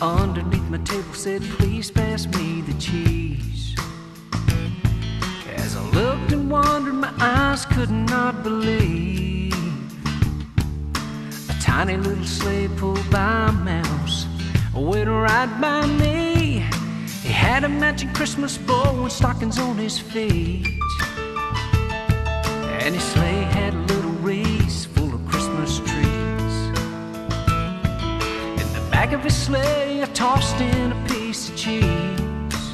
Underneath my table said, Please pass me the cheese. As I looked and wondered, my eyes could not believe. A tiny little sleigh pulled by a mouse went right by me. He had a matching Christmas bow and stockings on his feet. And his sleigh had a back of his sleigh, I tossed in a piece of cheese.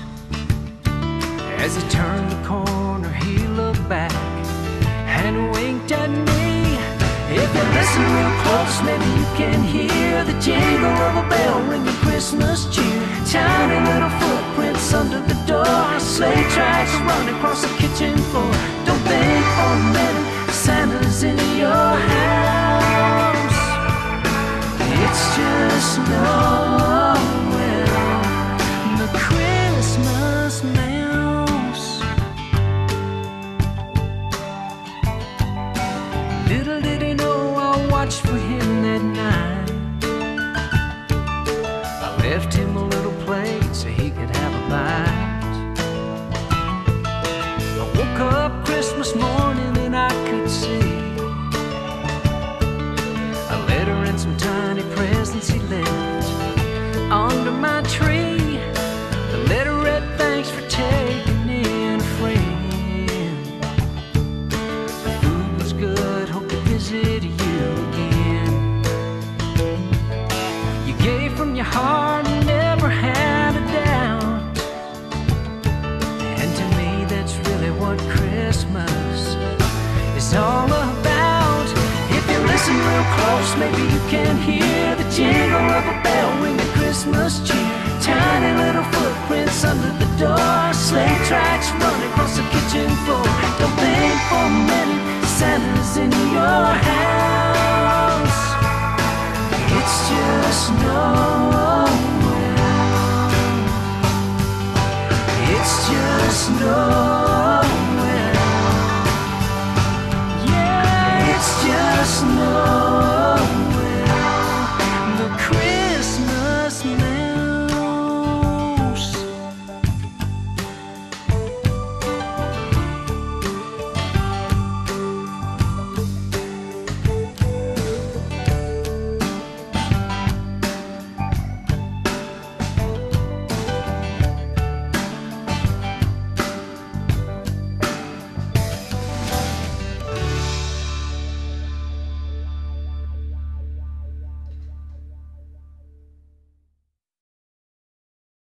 As he turned the corner, he looked back and winked at me. If you listen real close, maybe you can hear the jingle of a bell ringing Christmas cheer. Tiny little footprints under the door, sleigh tracks running across the kitchen I for him that night. I left him a little plate so he could have a bite. I woke up Christmas morning and I could see a letter and some tiny presents he left under my tree. maybe you can hear the jingle of a bell ring the Christmas cheer. Tiny little footprints under the door, sleigh tracks run across the kitchen floor. Don't think for a minute Santa's in your house. It's just Noel. It's just Noel.